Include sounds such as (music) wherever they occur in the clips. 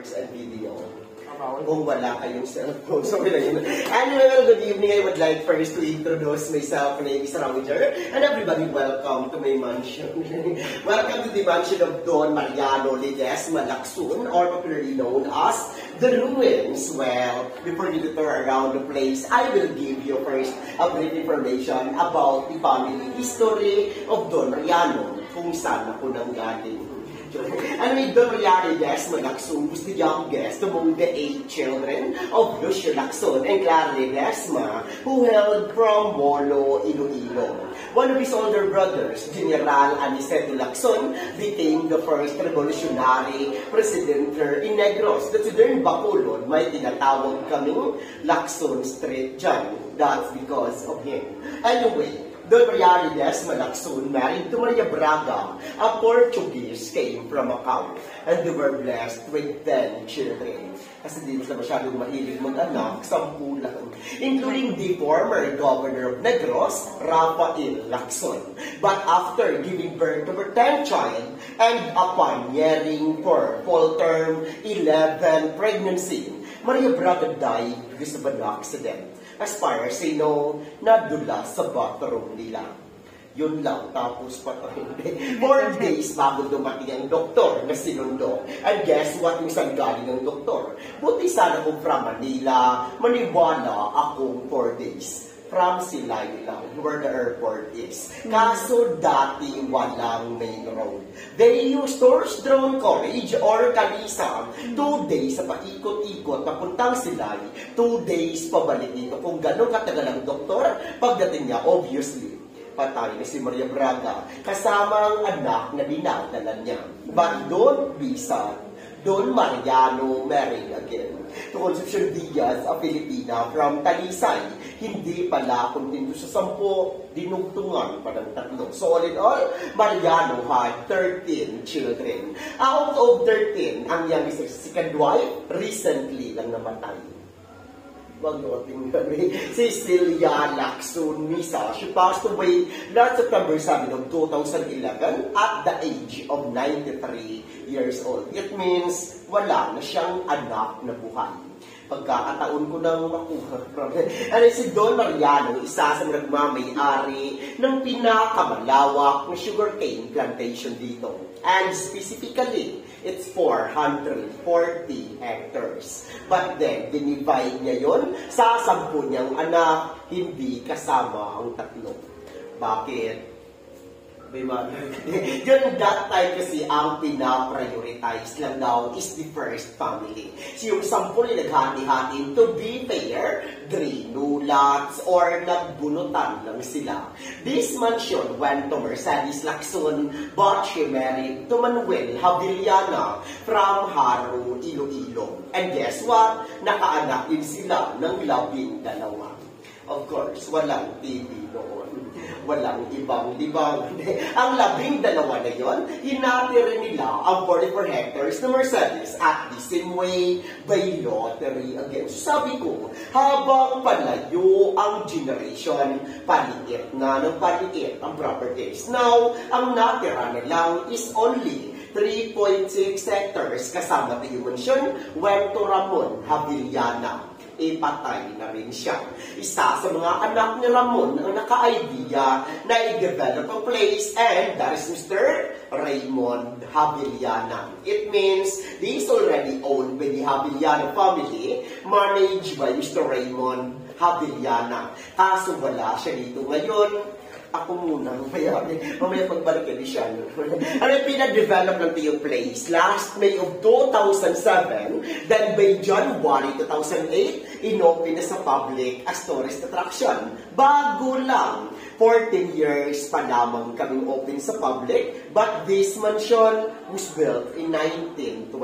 pictures and video kung wala kayong cellphone. (laughs) So, yun. Anyway, well, good evening. I would like first to introduce myself. My name is Roger. And everybody, welcome to my mansion. (laughs) welcome to the mansion of Don Mariano Ledesma Lacson, or popularly known as The Ruins. Well, before you tour around the place, I will give you first a brief information about the family history of Don Mariano, kung saan ako nang galing. And Doriani Desmond Lacson was the youngest among the eight children of Lucio Lacson and Clara Desma, who hailed from Molo, Iloilo. One of his older brothers, General Aniceto Lacson, became the first revolutionary president in Negros. That's in Bacolod, may tinatawag kaming Lacson Street dyan. That's because of him. Anyway, Don Marianides Malaksun married to Maria Braga, a Portuguese, came from Macau, and they were blessed with 10 children. Kasi di sila masyadong mahilig mag-anak, sampu lang, including the former governor of Negros, Rafael Lacson. But after giving birth to her 10th child, and upon nearing for full term 11 pregnancy, Maria Braga died because of an accident as far as I know, nadula sa bathroom nila. Yun lang, tapos pa hindi. Four days bago dumating ang doktor na sinundo. And guess what yung saan galing ng doktor? Buti sana kung from Manila, maniwala akong four days from Silay lang, where the airport is. Kaso dati walang main road. They used horse drawn carriage or kalisa. Two days sa paikot-ikot, papuntang Silay. Two days pabalik dito. Kung gano'ng katagal ang doktor, pagdating niya, obviously, patay na si Maria Braga kasama ang anak na dinadala niya. But don't be sad Don Mariano married again to Concepcion Diaz, a Filipina from Talisay. Hindi pala kundi sa sampo, dinugtungan pa ng tatlo. So all in all, Mariano had 13 children. Out of 13, ang youngest second wife, recently lang namatay wag niyo tingnan Cecilia Lacson Misa. She passed away last September 7 of 2011 at the age of 93 years old. It means wala na siyang anak na buhay pagkakataon ko nang makuha. ano si Don Mariano, isa sa nagmamayari ng pinakamalawak na sugarcane plantation dito. And specifically, it's 440 hectares. But then, dinivide niya yon sa sampu niyang anak, hindi kasama ang tatlo. Bakit? May mga Yun, (laughs) that time kasi ang pinaprioritize lang daw is the first family. So yung sampu na naghati-hati, to be fair, drinulats or nagbunutan lang sila. This mansion went to Mercedes Lacson, but she married to Manuel Havillana from Haro, Iloilo. And guess what? Nakaanak din sila ng labing dalawa. Of course, walang TV noon. Walang ibang libang. (laughs) ang labing dalawa na yon, hinatira nila ang 44 hectares na Mercedes at the same way by lottery again. Sabi ko, habang palayo ang generation, paliit na ng paliit ang properties. Now, ang natira na lang is only 3.6 hectares kasama the mansion, Huerto Ramon, Havillana ipatay na rin siya. Isa sa mga anak ni Ramon ang naka-idea na i-develop a place and that is Mr. Raymond Havillana. It means this already owned by the Havillana family, managed by Mr. Raymond Havillana. Kaso wala siya dito ngayon, ako muna, mamaya, mamaya pagbalik ni siya. ano yung pinag-develop ng Tio Place? Last May of 2007, then by January 2008, inopen na sa public as tourist attraction. Bago lang, 14 years pa lamang kaming open sa public, but this mansion was built in 1920.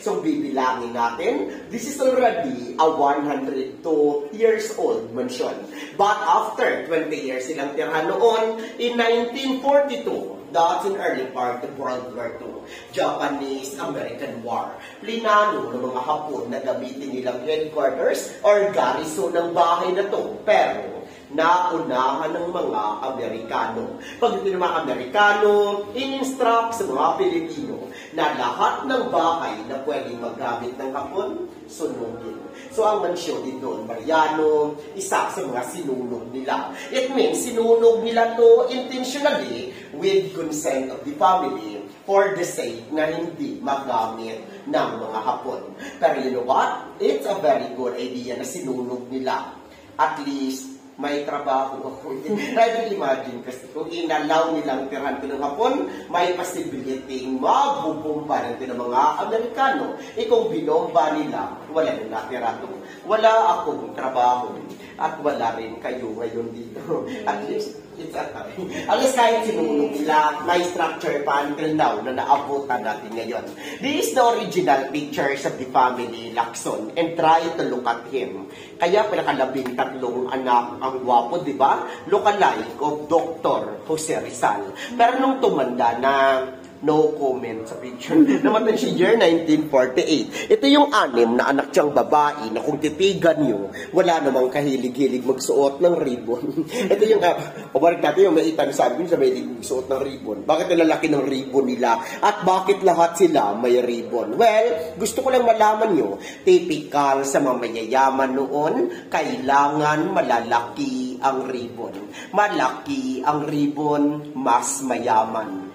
So bibilangin natin, this is already a 102 years old mansion. But after 20 years silang tirahan noon, in 1942, that's in early part of World War II, Japanese-American War. Plinano ng mga Hapon na gamitin nilang headquarters or garrison ng bahay na to. Pero naunahan ng mga Amerikano. Pagdating ng mga Amerikano, in-instruct sa mga Pilipino na lahat ng bahay na pwedeng magamit ng hapon, sunugin. So ang mansyon din doon, Mariano, isa sa mga sinunog nila. It means sinunog nila to intentionally with consent of the family for the sake na hindi magamit ng mga hapon. Pero you know what? It's a very good idea na sinunog nila. At least, may trabaho ako. (laughs) Try to imagine kasi kung inalaw nilang tirahan ko ng hapon, may possibility mabubumba natin ng mga Amerikano. E kung binomba nila, wala nang natira. Wala akong trabaho at wala rin kayo ngayon dito. (laughs) At least, it's a least kahit sinunog nila, may structure pa until now na naabutan natin ngayon. This is the original pictures of the family Lacson and try to look at him. Kaya pinakalabing tatlong anak ang gwapo, di ba? Lookalike of Dr. Jose Rizal. Pero nung tumanda na no comment sa picture. Namatay si year 1948. Ito yung anim na anak siyang babae na kung titigan nyo, wala namang kahilig-hilig magsuot ng ribbon. (laughs) Ito yung, uh, o balik natin yung maitan sabi ko sa may magsuot ng ribbon. Bakit nilalaki ng ribbon nila? At bakit lahat sila may ribbon? Well, gusto ko lang malaman nyo, typical sa mga mayayaman noon, kailangan malalaki ang ribbon. Malaki ang ribbon, mas mayaman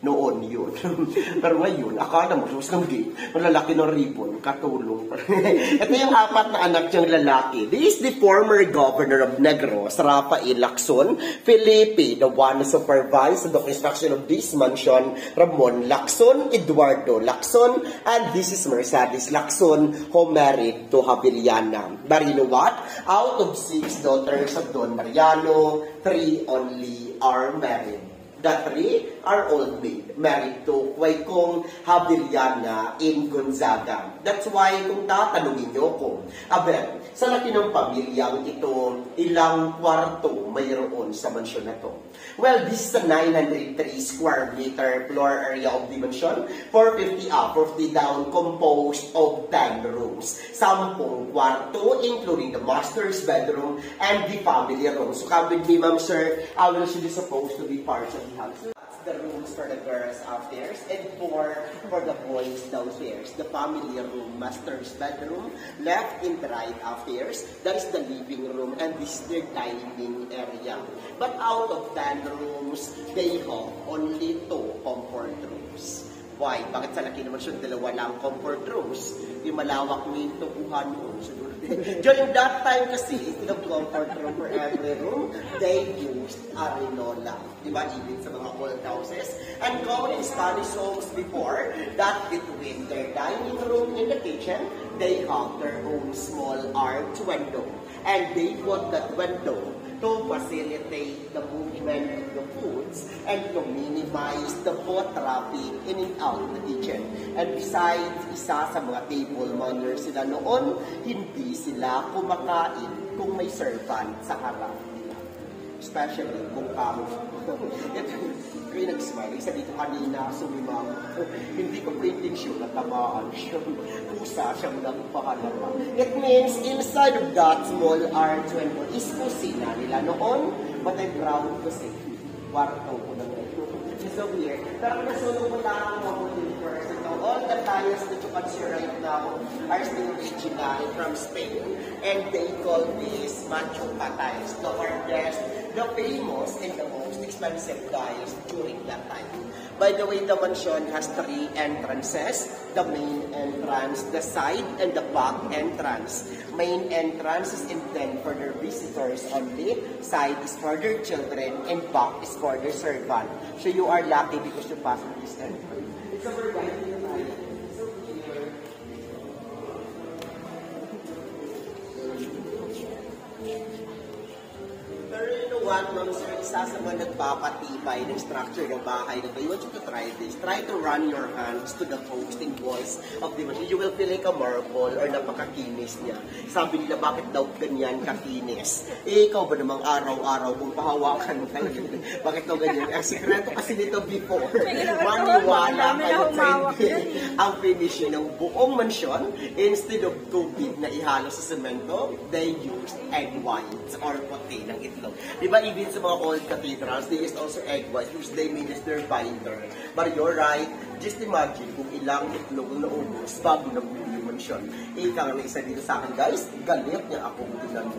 noon yun. (laughs) Pero ngayon, akala mo, mas ng gay, malalaki ng ribbon, katulong. (laughs) Ito yung apat na anak niyang lalaki. This is the former governor of Negros, Rafael Lacson, Felipe, the one who supervised the construction of this mansion, Ramon Lacson, Eduardo Lacson, and this is Mercedes Lacson, who married to Javiliana. But you know what? Out of six daughters of Don Mariano, three only are married. The three are old maid, married to Waikong Habiliana in Gonzaga. That's why kung tatanungin niyo ko, Abel, sa laki ng pamilyang ito, ilang kwarto mayroon sa mansyon na to? Well, this is a 903 square meter floor area of the mansion, 450 up, 50 down, composed of 10 rooms. Sampung kwarto, including the master's bedroom and the family room. So with me, ma'am, sir. I will should be supposed to be part of the house the rooms for the girls upstairs and four for the boys downstairs. The family room, master's bedroom, left and right upstairs. That is the living room and this is their dining area. But out of 10 rooms, they have only two comfort rooms. Why? Bakit sa laki naman siya dalawa lang comfort rooms? Yung malawak yung tubuhan noon. During that time kasi, of comfort room for every room, they used arenola. Di ba? Even sa mga old houses. And common in Spanish homes before, that between their dining room and the kitchen, they have their own small arched window. And they put that window to facilitate the movement of the foods and to minimize the foot traffic in and out the kitchen. And besides, isa sa mga table manners sila noon, hindi sila kumakain kung may servant sa harap nila. Especially kung kamo. Kaya nag-smile. Isa dito kanina, sumimam. Hindi ko pre-intention na tamaan siya. Pusa siyang nagpakalama. It means inside of that small arch window is kusina nila noon, but I proud to say, kwarto ko na It's so weird. Pero nasunod mo lang ang mabuting first. Ito, all the tiles that you can see right now are still original from Spain. And they call this Machuca tiles, the hardest, the famous, and the most expensive tiles during that time. By the way, the mansion has three entrances. The main entrance, the side, and the back entrance. Main entrance is intended for their visitors only. Side is for their children, and back is for their servant. So you are lucky because you pass this entrance. It's a variety What, Ma'am Sir, isa sa mga nagpapatibay ng structure ng bahay na to, you want you to try this. Try to run your hands to the hosting walls of the machine. You will feel like a marble or napakakinis niya. Sabi nila, bakit daw ganyan kakinis? Eh, ikaw ba namang araw-araw kung pahawakan mo tayo? (laughs) bakit daw ganyan? Ang sikreto kasi nito before, maniwala kayo sa hindi. Ang finish ng buong mansyon, instead of tubig na ihalo sa semento, they used egg whites or puti ng itlog. Di ba, even sa mga old cathedrals, they used also egg whites which they made as their binder. But you're right, just imagine kung ilang itlog ang naubos bago na yung mansyon. Ika nga isa dito sa akin, guys, galit niya ako tingnan mo.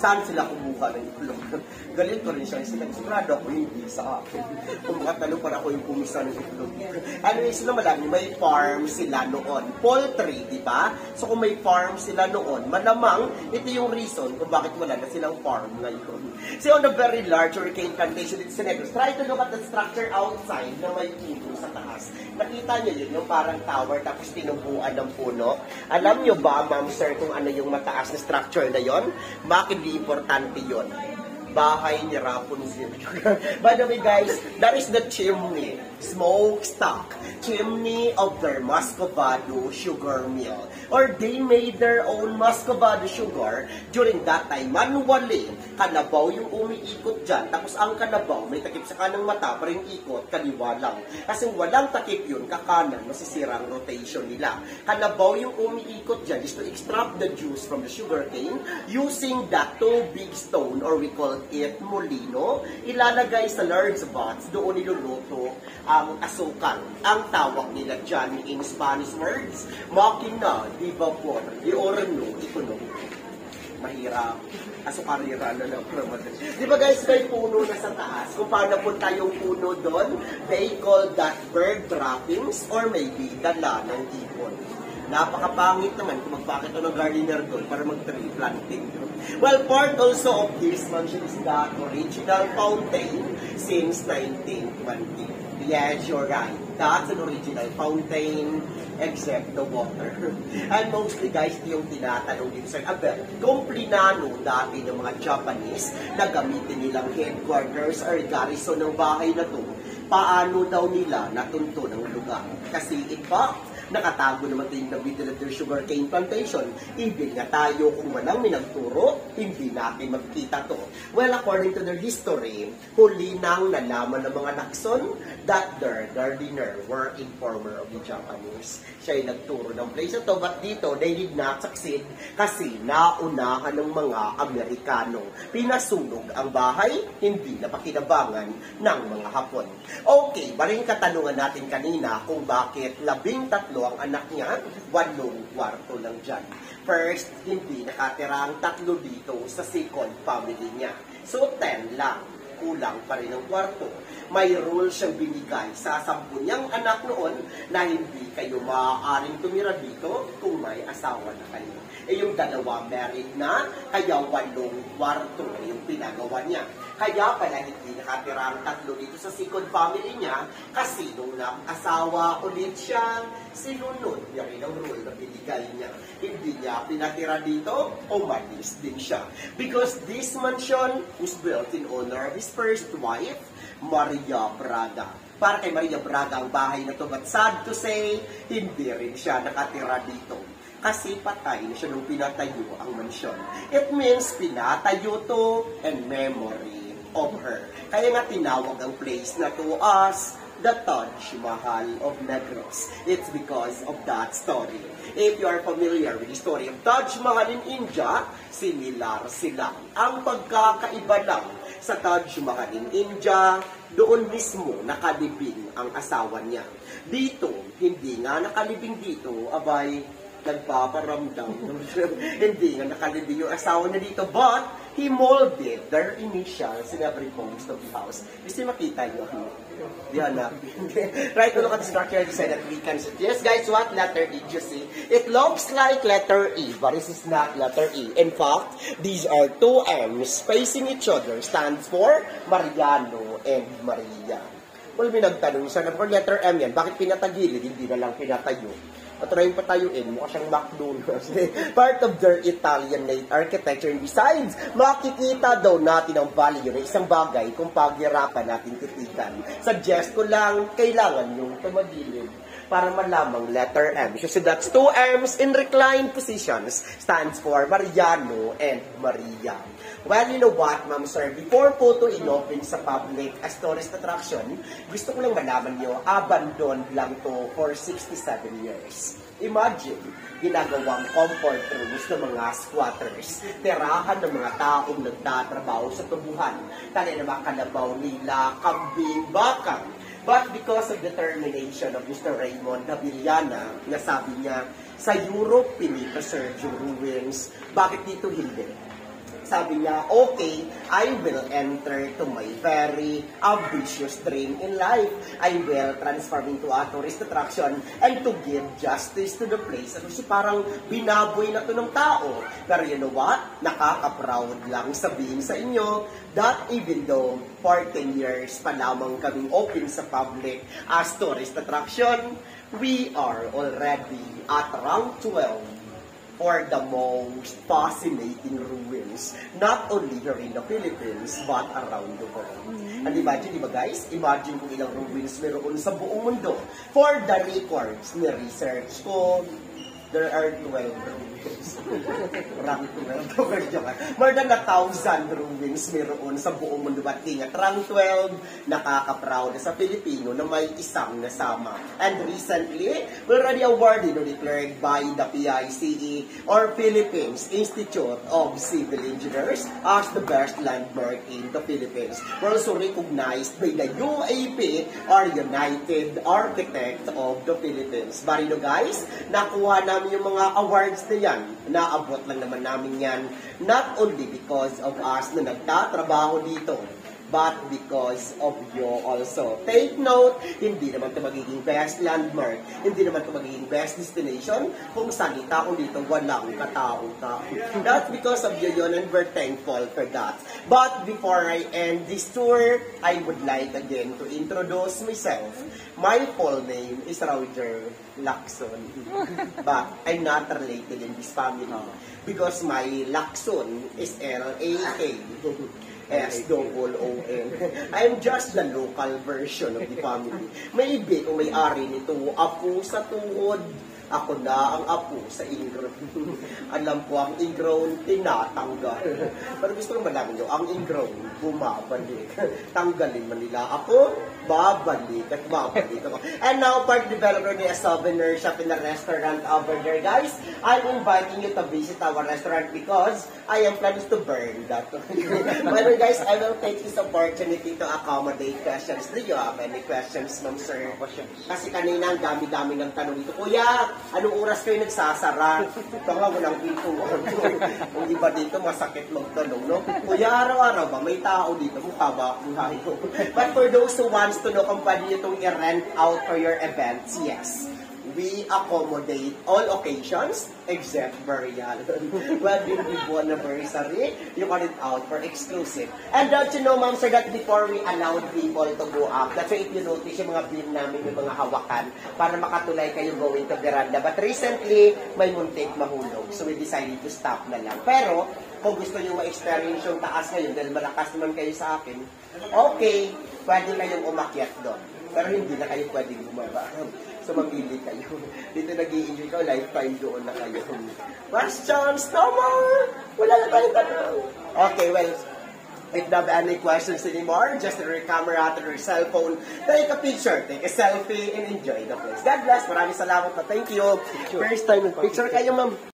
Saan sila kumuha ng itlog? (laughs) galit ko rin siya. Sila, sigurado ako hindi sa akin. (laughs) Kung makatanong para ako yung pumisa ng itlog. (laughs) Anyway, sila madami, may farm sila noon. Poultry, di ba? So kung may farm sila noon, malamang ito yung reason kung bakit wala na silang farm ngayon. So on a very large hurricane plantation dito sa Negros, try to look at the structure outside na may puno sa taas. Nakita niyo yun, yung parang tower tapos tinubuan ng puno. Alam niyo ba, ma'am sir, kung ano yung mataas na structure na yon? Bakit di importante yon? bahay ni Rapunzel. (laughs) By the way, guys, that is the chimney, smokestack, chimney of their Muscovado sugar mill. Or they made their own Muscovado sugar during that time. Manually, kanabaw yung umiikot dyan. Tapos ang kanabaw, may takip sa kanang mata, pero yung ikot, kaliwa lang. Kasi walang takip yun, kakanan, masisira ang rotation nila. Kanabaw yung umiikot dyan is to extract the juice from the sugar cane using that two big stone, or we call it molino, ilalagay sa large pots, doon niluluto ang asukal. Ang tawag nila dyan in Spanish words, makina, di vapor, di orano, ikono. Mahirap. Asukarira na lang. Di ba guys, may puno na sa taas. Kung paano punta yung puno doon, they call that bird droppings or maybe dala ng ibon. Napakapangit naman kung magpakita ng gardener doon para mag-tree planting. Well, part also of this mansion is the original fountain since 1920. Yes, you're right. That's an original fountain except the water. (laughs) And mostly guys, yung tinatanong din sa Abel, kung dati ng mga Japanese na gamitin nilang headquarters or garrison ng bahay na to, paano daw nila natunto ng lugar? Kasi in fact, nakatago naman tayo na middle of their sugar cane plantation. Hindi nga tayo kung walang minagturo, hindi natin magkita to. Well, according to their history, huli nang nalaman ng mga Nakson that their gardener were informer of the Japanese. Siya ay nagturo ng place na to, but dito, they did not succeed kasi naunahan ng mga Amerikano. Pinasunog ang bahay, hindi napakinabangan ng mga Hapon. Okay, baling katanungan natin kanina kung bakit labing tatlo ang anak niya, walong kwarto lang dyan. First, hindi nakatira ang tatlo dito sa second family niya. So, 10 lang. Kulang pa rin ang kwarto. May rule siyang binigay sa sampu niyang anak noon na hindi kayo maaaring tumira dito kung may asawa na kayo. Eh yung dalawa married na, kaya walong kwarto yung pinagawa niya. Kaya pala hindi nakatira ang tatlo dito sa second family niya kasi nung asawa ulit siya, sinunod niya rin ang rule na binigay niya. Hindi niya pinatira dito, umalis din siya. Because this mansion was built in honor of his first wife, Maria Braga. Para kay Maria Braga ang bahay na to, but sad to say, hindi rin siya nakatira dito kasi patay na siya nung pinatayo ang mansyon. It means pinatayo to and memory of her. Kaya nga tinawag ang place na to as the Taj Mahal of Negros. It's because of that story. If you are familiar with the story of Taj Mahal in India, similar sila. Ang pagkakaiba lang sa Taj Mahal in India, doon mismo nakalibing ang asawa niya. Dito, hindi nga nakalibing dito, abay, nagpaparamdam. (laughs) Hindi nga nakalibing yung asawa niya dito. But, he molded their initials in every post of the house. Gusto makita nyo? Di hanap. (laughs) right to look at the structure design that we can. Yes, guys, what letter E you see? It looks like letter E, but this is not letter E. In fact, these are two M's facing each other. Stands for Mariano and Maria. Well, may nagtanong siya na for letter M yan, bakit pinatagilid, hindi na lang pinatayo? Patry pa tayo in, mukha siyang McDonald's. (laughs) Part of their Italian late architecture. And besides, makikita daw natin ang value ng isang bagay kung paghirapan natin titigan. Suggest ko lang, kailangan yung tumagilid para malamang letter M. So that's two M's in reclined positions stands for Mariano and Maria. Well, you know what, ma'am sir, before po to inopen sa public as tourist attraction, gusto ko lang malaman nyo, abandoned lang to for 67 years. Imagine, ginagawang comfort rooms ng mga squatters, tirahan ng mga taong nagtatrabaho sa tubuhan, tali na mga kalabaw nila, kambing, bakang, But because of determination of Mr. Raymond Gavillana, na sabi niya, sa Europe, pinipreserve yung ruins, bakit dito hindi? Sabi niya, okay, I will enter to my very ambitious dream in life. I will transform into a tourist attraction and to give justice to the place. Ano si parang binaboy na to ng tao. Pero you know what? Nakaka-proud lang sabihin sa inyo that even though 14 years pa lamang kaming open sa public as tourist attraction, we are already at rank 12 for the most fascinating ruins, not only here in the Philippines, but around the world. Mm-hmm. And imagine, di ba guys? Imagine kung ilang ruins meron sa buong mundo. For the records ni research ko, there are 12 ruins. Rank 12. (laughs) More than a thousand ruins meron sa buong mundo. But ingat, rank 12, nakaka-proud sa Pilipino na may isang nasama. And recently, we already awarded or declared by the PICE or Philippines Institute of Civil Engineers as the best landmark in the Philippines. We're also recognized by the UAP or United Architect of the Philippines. Barino guys, nakuha na namin yung mga awards na yan, naabot lang naman namin yan, not only because of us na nagtatrabaho dito, but because of you also. Take note, hindi naman ito magiging best landmark, hindi naman ito magiging best destination kung saan itao dito walang katao-tao. That's because of you yun and we're thankful for that. But before I end this tour, I would like again to introduce myself. My full name is Roger Lacson. (laughs) But I'm not related in this family because my Lacson is L-A-K. (laughs) S-O-O-N. (laughs) I'm just the local version of the family. Maybe kung may-ari nito, apo sa tuhod, ako na ang apo sa ingrown. (laughs) Alam ko ang ingrown tinatanggal. Pero gusto ko malaman nyo, ang ingrown bumabalik. (laughs) Tanggalin man nila ako, babalik at babalik ako. And now, part developer ni a souvenir shop in a restaurant over there, guys. I'm inviting you to visit our restaurant because I am planning to burn that. (laughs) But guys, I will take this opportunity to accommodate questions. Do you have any questions, ma'am sir? Kasi kanina ang dami-dami ng tanong dito. Kuya, anong oras kayo nagsasara? Ito nga, walang pintuan. (laughs) Kung iba dito, masakit magtanong, no? Kuya, araw-araw ba? May tao dito. Mukha ba akong hayo? But for those who wants to know kung pwede nyo itong i-rent out for your events, yes we accommodate all occasions except burial. (laughs) buwan anniversary, you call it out for exclusive. And don't you know, ma'am, sir, that before we allowed people to go up, that's why if you notice yung mga bin namin, yung mga hawakan, para makatulay kayo going to veranda. But recently, may muntik mahulog. So we decided to stop na lang. Pero, kung gusto nyo ma-experience yung taas ngayon, dahil malakas naman kayo sa akin, okay, pwede kayong umakyat doon. Pero hindi na kayo pwedeng bumaba. So, mamili kayo. (laughs) Dito nag enjoy ka, lifetime doon na kayo. Questions? No more! Wala na tayong tanong. Okay, well, If you have any questions anymore, just your camera to your cell phone, take a picture, take a selfie, and enjoy the place. God bless. Maraming salamat na. Thank you. First time nag-picture kayo, ma'am.